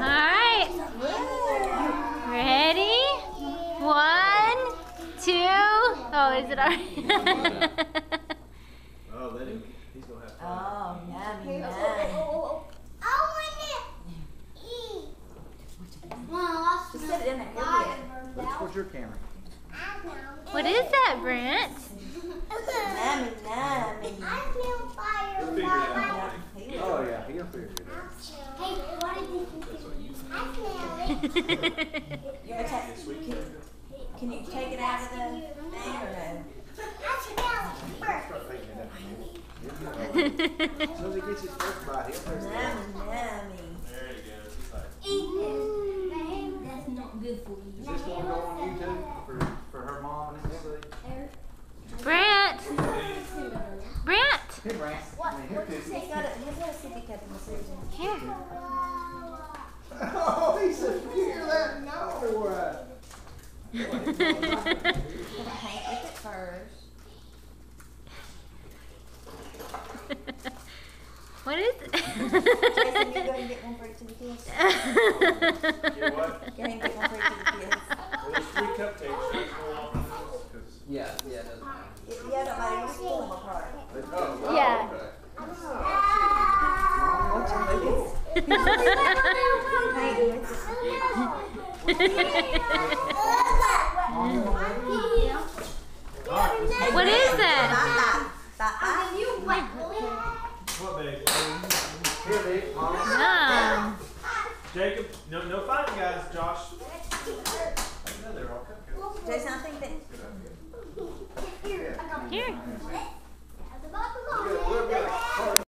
right. Ready? One, two. Oh, is it already? Oh, let him. He's gonna have fun. Oh, yummy, yummy. Just sit it in there. He'll get it. Look towards your camera. what is that, Brent? Yummy, yummy. He'll figure it out. He Oh, will. yeah, he'll figure it out. You want to take, can, can you take it out of the thing or no? Start picking it up. He'll get it. As soon as he gets his first bite, he'll taste it. Yummy, yummy. There he goes. He's like, That's not good for you. Is this gonna go on YouTube for, for her mom and him to see? Brent. Brent. Here, Brandt. I mean, here, He's Pissy. got a, he's got a sippy cup in the freezer. Here. Oh, he said, you hear that? No. Gonna paint with it first. what is it? Jason, you go and get one for each of the kids. get what? Go ahead and get one for each of the kids. Well, there's three cupcakes. Let's go off on this, 'cause- Yeah, yeah, it doesn't matter. Yeah, don't matter, just pull them apart. Oh, Yeah. okay. Watch him, Lucas. Paint with it. what is that? Bye, bye, bye. What, babe? Here, Vic, mom. Yum. Jacob, no, no fighting, guys. Josh. No, they're all cupcakes. Jason, I think that Here. Good.